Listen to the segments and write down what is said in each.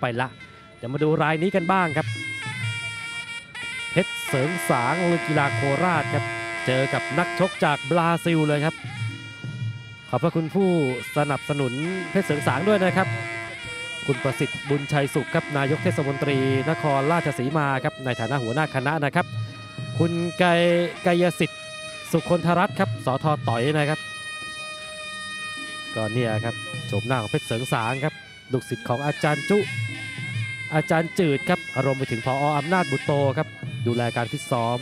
ไปละ เดี๋ยวมาดูรายนี้กันบ้างครับ เพชรเสริงสางโรงกีฬาโคราชครับ เจอกับนักชกจากบราซิลเลยครับ ขอบพระคุณผู้สนับสนุนเพชรเสริงสางด้วยนะครับ คุณประสิทธิ์บุญชัยสุขครับนายกเทศมนตรี นครราชสีมาครับในฐานะหัวหน้าคณะนะครับ คุณไกไกยสิทธิ์สุคนธรัตน์ครับสอทอต่อยนะครับ ก็เนี่ยครับโฉมหน้าของเพชรเสิงสางครับ ลูกศิษย์ของอาจารย์จุ อาจารย์จืดครับรวมไปถึงพออำนาจบุตโตครับ ดูแลการฟิตซ้อม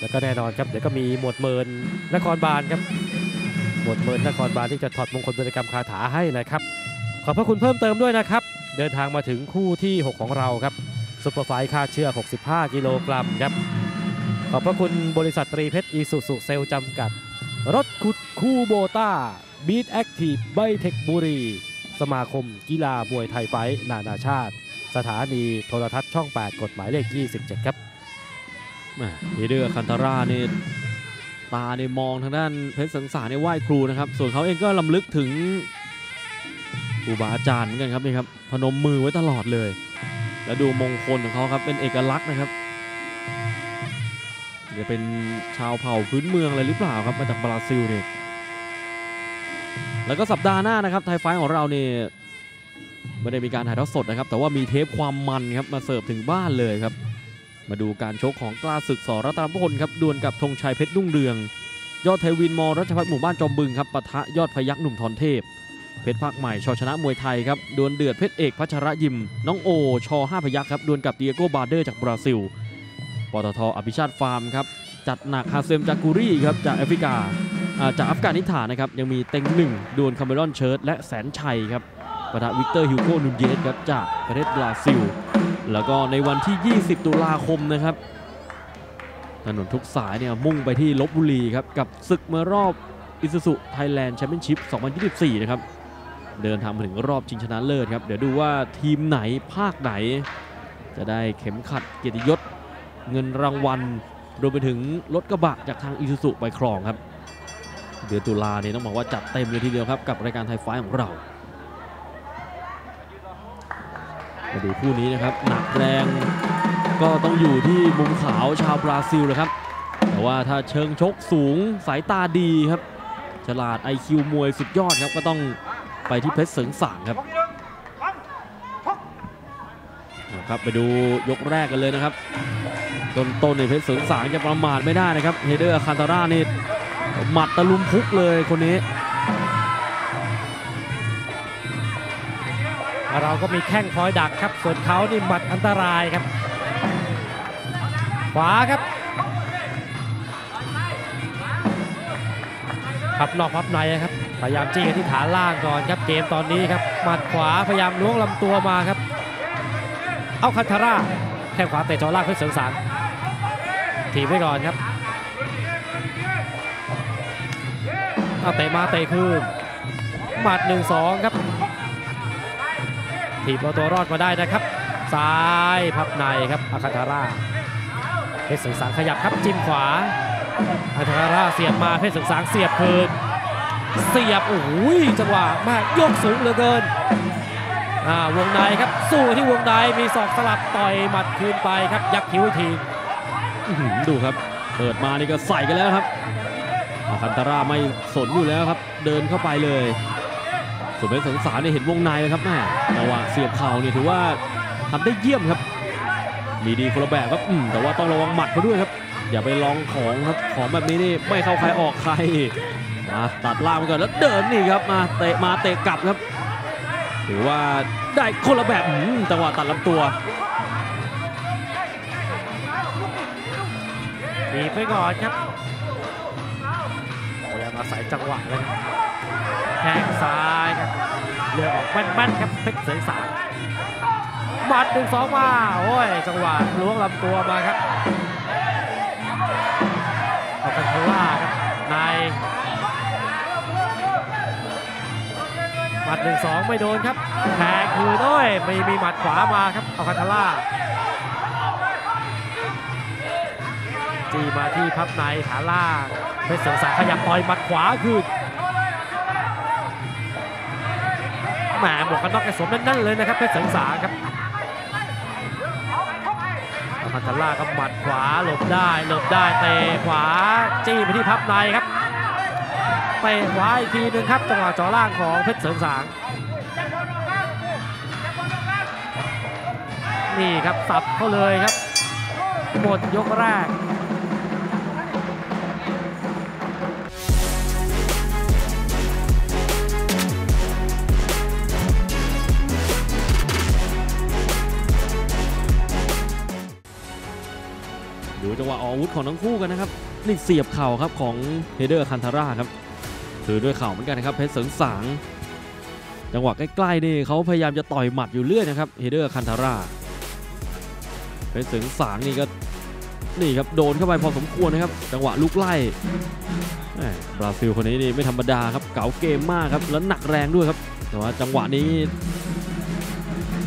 แล้วก็แน่นอนครับเดี๋ยวก็มีหมวดเมินนครบาลครับหมวดเมินนครบาลที่จะถอดมงคลบริกรรมคาถาให้นะครับ ขอบพระคุณเพิ่มเติมด้วยนะครับ เดินทางมาถึงคู่ที่ 6 ของเราครับ super fight คาดเชือก65 กิโลกรัมครับ ขอบพระคุณบริษัทตรีเพชรอีซูซุเซลส์จำกัด รถขุดคูโบต้า Beat Active ไบเทคบุรี สมาคมกีฬามวยไทยไฟท์นานาชาติ สถานีโทรทัศน์ช่อง 8 กดหมายเลข 27 ครับแหม่เฮเดอร์อัลคันทาร่านี่ตาเนี่ยมองทางด้านเพชรเสิงสางไหว้ครูนะครับ ส่วนเขาเองก็รำลึกถึงครูบาอาจารย์เหมือนกันครับนี่ครับพนมมือไว้ตลอดเลย แล้วดูมงคลของเขาครับเป็นเอกลักษณ์นะครับจะเป็นชาวเผ่าพื้นเมืองอะไรหรือเปล่าครับมาจากบราซิลเนี่ย แล้วก็สัปดาห์หน้านะครับไทยไฟท์ของเราเนี่ยไม่ได้มีการถ่ายทอดสดนะครับ แต่ว่ามีเทปความมันครับมาเสิร์ฟถึงบ้านเลยครับ มาดูการชกของกล้าศึกสรัตนพลครับดวลกับธงชัยเพชรนุ่งเรือง ยอดเทวินมรัชพัฒน์หมู่บ้านจอมบึงครับปะทะยอดพยักหนุ่มทอนเทพ เพชรภาคใหม่ชอชนะมวยไทยครับดวลเดือดเพชรเอกพัชระยิม น้องโอ ชอห้าพยักครับดวลกับเดียโกบาเดอร์จากบราซิลปตทอภิชาติฟาร์มครับจัดหนักฮาเซมจากกูรี่ครับจากแอฟริกา จากอัฟกานิสถานนะครับ ยังมีเต็งหนึ่งดวลคาเมรอนเชิร์ตและแสนชัยครับปะทะวิกเตอร์ฮิวโกนูนเยสครับจากประเทศบราซิล แล้วก็ในวันที่ 20 ตุลาคมนะครับถนนทุกสายเนี่ยมุ่งไปที่ลบบุรีครับ กับศึกเมื่อรอบ i s u z u Thailand Championship 2024 นะครับ เดินทางมาถึงรอบชิงชนะเลิศครับ เดี๋ยวดูว่าทีมไหนภาคไหน จะได้เข็มขัดเกียรติยศ เงินรางวัลรวมไปถึงรถกระบะจากทาง i s u z u ไปครองครับ เดือนตุลาเนี่ยต้องบอกว่าจัดเต็มเลยทีเดียวครับกับรายการไทยไฟของเรามาดูคู่นี้นะครับหนักแรงก็ต้องอยู่ที่มุมขาวชาวบราซิลเลยครับ แต่ว่าถ้าเชิงชกสูงสายตาดีครับ ฉลาด IQ มวยสุดยอดครับก็ต้องไปที่เพชรเสิงสางครับเอาครับไปดูยกแรกกันเลยนะครับต้นต้นในเพชรเสิงสางจะประมาทไม่ได้นะครับเฮเดอร์อัลคันทาร่านี่ หมัดตะลุมพุกเลยคนนี้ เราก็มีแข้งคอยดักครับ ส่วนเขานี่หมัดอันตรายครับ ขวาครับพับนอกพับในครับ พยายามจี้กันที่ฐานล่างก่อนครับ เกมตอนนี้ครับ หมัดขวาพยายามล้วงลำตัวมาครับ เอาคันทาร่าแข้งขวาเตะจอล่างเพื่อเสริงสางถีบไว้ก่อนครับ เอาเตะมาเตะคืนหมัด1-2 ครับถีบเอาตัวรอดมาได้นะครับ ซ้ายพับในครับอาคาทาร่าเพชรสึงสางขยับครับจิ้มขวาอาคาทาร่าเสียบมาเพชรสึงสางเสียบคืนเสียบโอ้โหจังหวะแม่ยกสูงเหลือเกินอ่าวงในครับสู้ที่วงในมีศอกสลับต่อยหมัดคืนไปครับยักคิ้วที ดูครับ เปิดมานี่ก็ใส่กันแล้วครับ คันตาร่าไม่สนอยู่แล้วครับ เดินเข้าไปเลยส่วนเพชรสงสารเนี่ยเห็นวงในเลยครับแม่แต่ว่าเสียบเข่าเนี่ยถือว่าทำได้เยี่ยมครับ มีดีคนละแบบครับอืมแต่ว่าต้องระวังหมัดเขาด้วยครับ อย่าไปลองของครับของแบบนี้นี่ไม่เข้าใครออกใครมาตัดล่างไปก่อนแล้วเดินนี่ครับมาเตะมาเตะกลับครับถือว่าได้คนละแบบจังหวะตัดลำตัวถีไปก่อนครับ อาศัยจังหวะเลยครับแข้งซ้ายครับเลือออกแม่นๆครับเพชรเสยสารหมัดหนึ่งสองมาโอ้ยจังหวะล้วงลำตัวมาครับเอาคันทาร่าครับในหมัดหนึ่งสองไม่โดนครับแทงคืนด้วยไม่มีหมัดขวามาครับเอาคันทาร่า จีมาที่พับในขาล่างเพชรเสริงสาขยับต่อยหมัดขวาคืนแหมหมวกกันน็อกแกสวมนั่นๆเลยนะครับเพชรเสริงสาครับอันทาร่าก็หมัดขวาหลบได้หลบได้เตะขวาจี้ไปที่พับในครับเตะขวาอีกทีหนึ่งครับจังหวะจ่อล่างของเพชรเสริงสางนี่ครับสับเขาเลยครับหมดยกแรก จังหวะออกอาวุธของทั้งคู่กันนะครับนี่เสียบเข่าครับของเฮเดอร์คันทาร่าครับถือด้วยเข่าเหมือนกันนะครับเพชรเสริงสางจังหวะใกล้ๆนี่เขาพยายามจะต่อยหมัดอยู่เรื่อยนะครับเฮเดอร์คันทาร่าเพชรเสริงสางนี่ก็นี่ครับโดนเข้าไปพอสมควรนะครับ จังหวะลุกไล่แหม่บราซิลคนนี้นี่ไม่ธรรมดาครับเก๋าเกมมากครับแล้วหนักแรงด้วยครับ แต่ว่าจังหวะนี้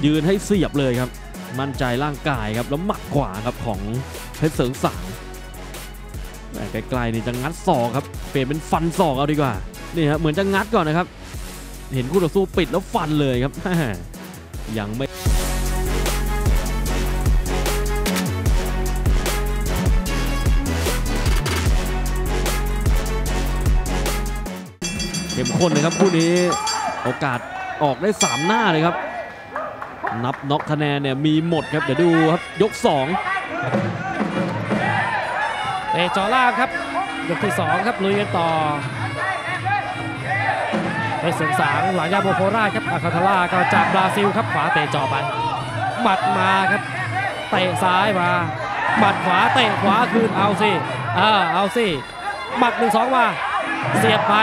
ยืนให้เสียบเลยครับ มั่นใจร่างกายครับแล้วหมัดขวาครับของเพชรเสริงสางแหม่ไกลๆนี่จะงัดศอกครับเปลี่ยนเป็นฟันศอกเอาดีกว่านี่ครับเหมือนจะงัดก่อนนะครับ เห็นคู่ต่อสู้ปิดแล้วฟันเลยครับยังไม่เข้มข้นเลยครับคู่นี้โอกาสออกได้ 3 หน้าเลยครับ นับน็อกคะแนนเนี่ยมีหมดครับ เดี๋ยวดูครับยก2เตะจ่อล่างครับ ยกที่ 2 ครับลุยกันต่อเพชรเสริงสางหลังยาโบโคราครับอาคาทาร่าก็จากบราซิลครับขวาเตะจ่อไปหมัดมาครับเตะซ้ายมาหมัดขวาเตะขวาคืนเอาสิเออเอาสิหมัดหนึ่งสองมาเสียบไป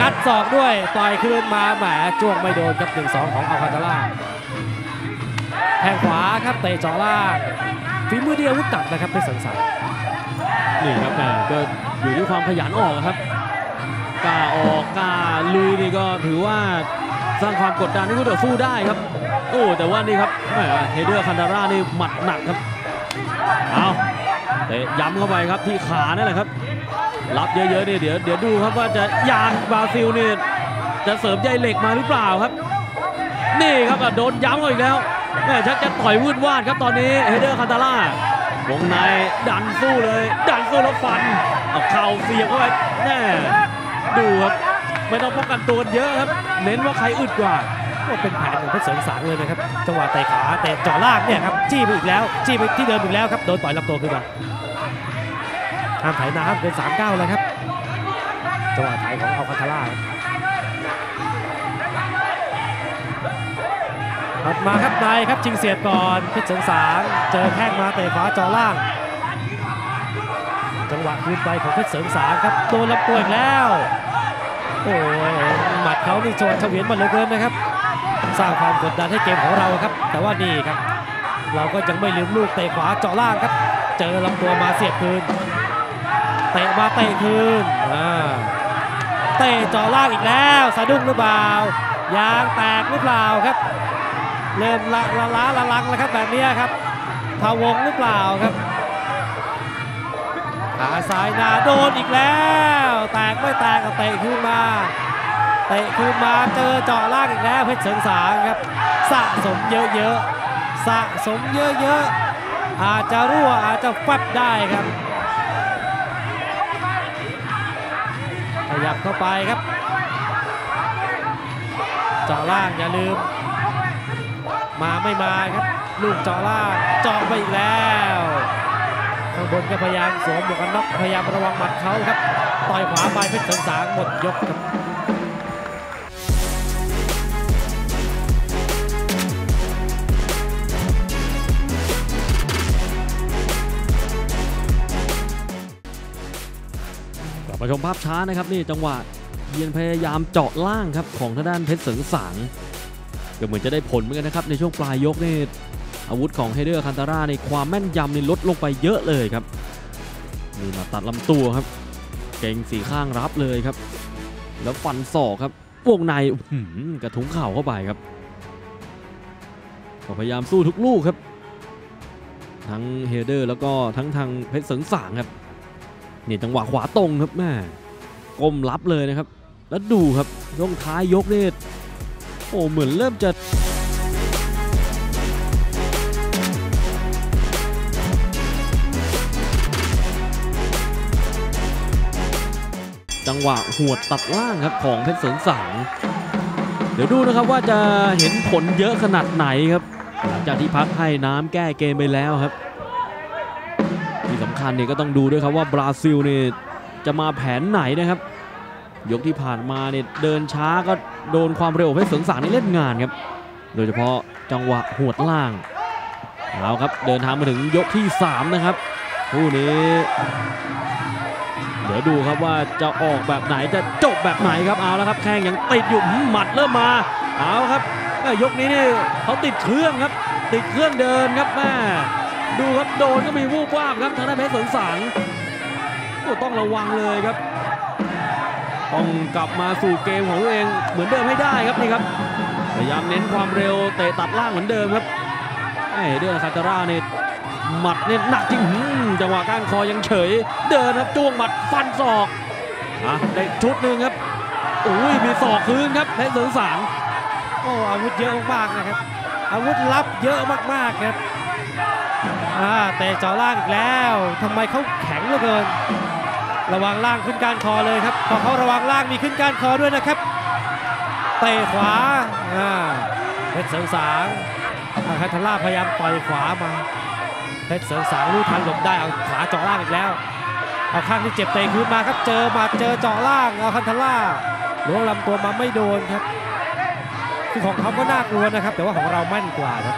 งัดศอกด้วย ต่อยคืนมาแหมจ้วงไม่โดนครับหนึ่งสองของอาคาทาร่า แทงขวาครับเตะจ่อล่างฝีมือดีอาวุธจัดนะครับเพชรเสิงสางนี่ครับแหม่ก็อยู่ที่ความขยันออกครับกล้าออกกล้าลุยนี่ก็ถือว่าสร้างความกดดันให้คู่ต่อสู้ได้ครับ โอ้แต่ว่านี่ครับเฮเดอร์อัลคันทาร่านี่หมัดหนักครับเอาเตะย้ำเข้าไปครับที่ขานั่นแหละครับ รับเยอะๆนี่เดี๋ยวเดี๋ยวดูครับว่าจะยานบราซิลนี่จะเสริมใยเหล็กมาหรือเปล่าครับ นี่ครับอะโดนย้ำเขาอีกแล้ว ชักจะต่อยวุ่นวาดครับตอนนี้เฮเดอร์คันตาร่าวงในดันสู้เลย ดันสู้แล้วฟันเอาเข่าเสียบเข้าไปแน่ดูครับไม่ต้องป้องกันตัวกันเยอะครับ เน้นว่าใครอึดกว่าก็เป็นแผนของเพชรเสริงสางเลยนะครับจังหวะเตะขาเตะจ่อล่างเนี่ยครับจี้ไปอีกแล้วจี้ไปที่เดิมอีกแล้วครับโดนต่อยลำตัวขึ้นมาห้ามไถนาห้ามเกินสามเก้าเลยครับจังหวะไถของอัลคาทาร่า ถัดมาครับในครับชิงเสียบก่อนเพชรเสริงสางเจอแข้งมาเตะขวาจ่อล่าง จังหวะคืนไปของเพชรเสริงสางครับโดนลำตัวอีกแล้วโอ้ยหมัดเขานี่โชนเฉวียนมาเหลือเกินนะครับ สร้างความกดดันให้เกมของเราครับ แต่ว่านี่ครับ เราก็ยังไม่ลืมลูกเตะขวาเจาะล่างครับ เจอลำตัวมาเสียบคืนเตะมาเตะคืนอ่าเตะเจาะล่างอีกแล้ว สะดุ้งหรือเปล่ายางแตกหรือเปล่าครับ เริ่มละละล้าละลังแล้วครับแบบนี้ครับพาวงหรือเปล่าครับขาซ้ายหน้าโดนอีกแล้ว แตกไม่แตกเอาเตะคืนมาเตะคืนมาเจอเจาะล่างอีกแล้วเพชรเสริงสางครับสะสมเยอะๆสะสมเยอะๆอาจจะรั่วอาจจะฟับได้ครับขยับเข้าไปครับ เจาะล่างอย่าลืม มาไม่มาครับ ลูกจาะล่างจาะไปอีกแล้วข้างบนก็พยายามสวมหมวกกันน็อกพยายามระวังหมัดเขาครับต่อยขวาไปเพชรสงสางหมดยกครับกลับมาชมภาพช้านะครับนี่จังหวะเยียนพยายามเจาะล่างครับของทางด้านเพชรเสริงสาง ก็เหมือนจะได้ผลเหมือนกันนะครับในช่วงปลายยกนี่อาวุธของเฮเดอร์คันตาร่าในความแม่นยำนี่ลดลงไปเยอะเลยครับนี่มาตัดลำตัวครับ เก่งสีข้างรับเลยครับ แล้วฟันศอกครับวงในกระทุ้งเข่าเข้าไปครับก็พยายามสู้ทุกลูกครับ ทั้งเฮเดอร์แล้วก็ทั้งทางเพชรเสริงสางครับนี่จังหวะขวาตรงครับแม่ก้มรับเลยนะครับ แล้วดูครับช่วงท้ายยกนี่ โอ้เหมือนเริ่มจะจังหวะหวดตัดล่างครับของเพชรเสริงสางเดี๋ยวดูนะครับว่าจะเห็นผลเยอะขนาดไหนครับ หลังจากที่พักให้น้ำแก้เกมไปแล้วครับ ที่สำคัญเนี่ยก็ต้องดูด้วยครับว่าบราซิลเนี่ยจะมาแผนไหนนะครับ ยกที่ผ่านมาเนี่ยเดินช้าก็โดนความเร็วเพชรเสริงสางนี่เล่นงานครับ โดยเฉพาะจังหวะหวดล่างเอาครับเดินทางมาถึงยกที่ 3 นะครับคู่นี้ เดี๋ยวดูครับว่าจะออกแบบไหนจะจบแบบไหนครับเอาแล้วครับแข้งยังติดอยู่หมัดเริ่มมาเอาครับยกนี้นี่เขาติดเครื่องครับ ติดเครื่องเดินครับแม่ดูครับโดนก็มีวูบวาบครับทางด้านเพชรเสริงสางต้องระวังเลยครับ ต้องกลับมาสู่เกมของตัวเองเหมือนเดิมให้ได้ครับนี่ครับพยายามเน้นความเร็วเตะตัดล่างเหมือนเดิมครับไอ้เดือคาตาร่าเนี่ยหมัดเนี่ยหนักจริงหืมจังหวะก้านคอยังเฉย เดินครับจ้วงหมัดฟันศอกอะได้ชุดหนึ่งครับโอ้ยมีศอกคืนครับเพชรเสริงสางโอ้อาวุธเยอะมากๆนะครับ อาวุธลับเยอะมากๆครับอ่าเตะจ่อล่างอีกแล้วทำไมเขาแข็งเหลือเกิน ระวังล่างขึ้นการคอเลยครับพอเขาระวังล่างมีขึ้นการคอด้วยนะครับเตะขวาเพชรเสริงสางอาคาทาร่าพยายามต่อยขวามาเพชรเสริงสางรู้ทันหลบได้เอาขวาเจาะล่างอีกแล้วเอาข้างที่เจ็บเตะคืนมาครับเจอมาเจอเจาะล่างเอาคันทาร่าล้วงลำตัวมาไม่โดนครับคือของเขาก็น่ากลัวนะครับ แต่ว่าของเราแม่นกว่าครับ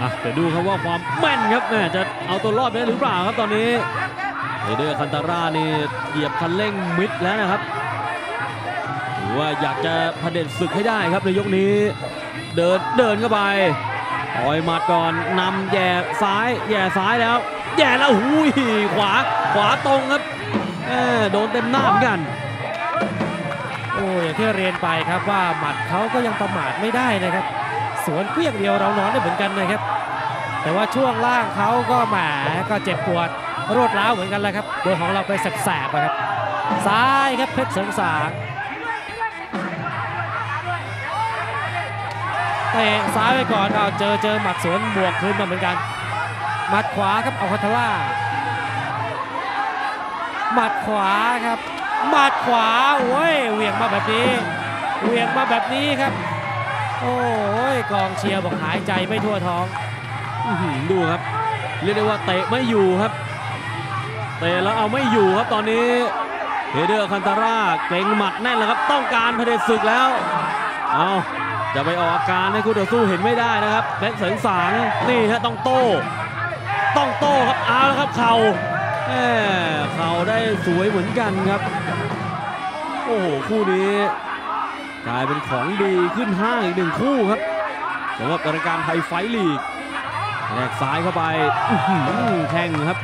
อะเดี๋ยวดูครับว่าความแม่นครับแม่จะเอาตัวรอดได้หรือเปล่าครับตอนนี้ เอเดอร์คันตาร่านี่เหยียบคันเร่งมิดแล้วนะครับหรือว่าอยากจะเผด็จศึกให้ได้ครับในยกนี้ เดินเดินเข้าไปต่อยหมัดก่อนนำแย่ซ้ายแย่ซ้ายแล้วแย่แล้วหุยขวาขวาตรงครับโดนเต็มหน้าเหมือนกันโอ้อย่างที่เรียนไปครับว่าหมัดเขาก็ยังประมาทไม่ได้นะครับ สวนเพี้ยงเดียวเรานอนได้เหมือนกันนะครับ แต่ว่าช่วงล่างเขาก็แหมก็เจ็บปวด รวดร้าวเหมือนกันแหละครับโดยของเราไปแสบๆอะครับซ้ายครับเพชรเสริงสางเตะซ้ายไปก่อนเอาเจอเจอหมัดสวนบวกคืนมาเหมือนกันหมัดขวาครับเอาคาทาร่าหมัดขวาครับหมัดขวาโอ้ยเหวี่ยงมาแบบนี้เหวี่ยงมาแบบนี้ครับ โอ้ยกองเชียร์บอกหายใจไม่ทั่วท้องดูครับเรียกได้ว่าเตะไม่อยู่ครับ ตะแล้วเอาไม่อยู่ครับตอนนี้เฮเดอร์คันตาร่าเกรงหมัดแน่นแล้วครับ ต้องการเด็จศึกแล้ว เอาจะไปออกอาการให้คู่ต่อสู้เห็นไม่ได้นะครับเพชรเสริงสางนี่ฮะต้องโต้ ต้องโต้ครับเอาแล้วครับเข่าเข่าได้สวยเหมือนกันครับ โอ้โหคู่นี้กลายเป็นของดีขึ้นห้างอีกหนึ่งคู่ครับสำหรับรายการไทยไฟลีกแลกซ้ายเข้าไปแข่งครับ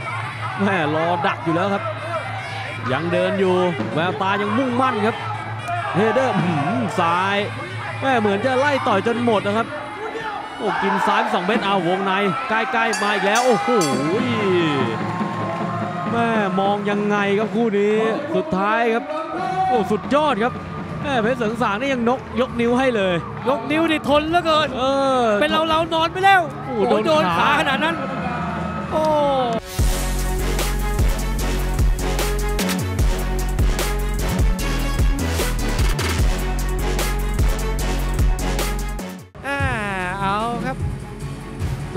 แม่รอดักอยู่แล้วครับ ยังเดินอยู่แววตายังมุ่งมั่นครับเฮเดอร์อื้อหือซ้ายแม่เหมือนจะไล่ต่อยจนหมดนะครับโอ้กินซ้ายสองเม็ดเอาวงในใกล้ๆมาอีกแล้วโอ้โหแม่มองยังไงครับคู่นี้สุดท้ายครับ โอ้สุดยอดครับแม่เพชรเสริงสางนี่ยังนกยกนิ้วให้เลย ยกนิ้วนี่ทนเหลือเกิน เออ เป็นเราเรานอนไปแล้ว โอ้โอ้โหโหโดโดนนขาขาขนาดนั้น โอ้อ่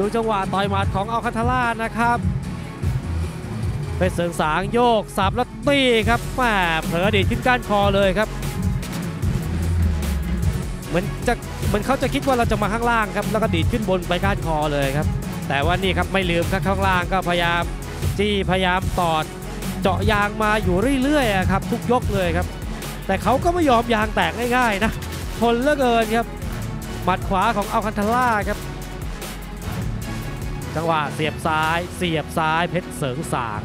ดูจังหวะต่อยหมัดของอัลคาทาร่านะครับเป็นเสริงสางโยกสับแล้วตีครับแหมเผลอดีดขึ้นก้านคอเลยครับเหมือนจะเหมือนเขาจะคิดว่าเราจะมาข้างล่างครับแล้วก็ดีดขึ้นบนไปก้านคอเลยครับ แต่ว่านี่ครับไม่ลืมครับข้างล่างก็พยายามจี้พยายามตอดเจาะยางมาอยู่เรื่อยๆครับทุกยกเลยครับ แต่เขาก็ไม่ยอมยางแตกง่ายๆนะทนเหลือเกินครับหมัดขวาของอัลคันทาร่าครับ จังหวะเสียบซ้าย เสียบซ้ายเพชรเสริงสาง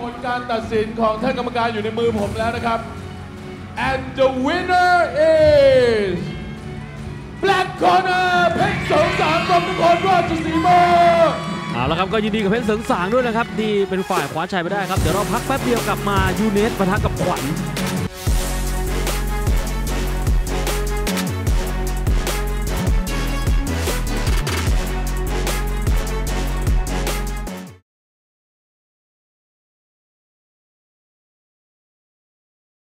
ผลการตัดสินของท่านกรรมการอยู่ในมือผมแล้วนะครับ and the winner is black corner เพชรเสริงสารกรมนครราชสีมา เอาละครับก็ยินดีกับเพชรเสริงสางด้วยนะครับที่เป็นฝ่ายคว้าชัยไปได้ครับเดี๋ยวเราพักแป๊บเดียวกลับมายูเนสปะทะกับขวัญ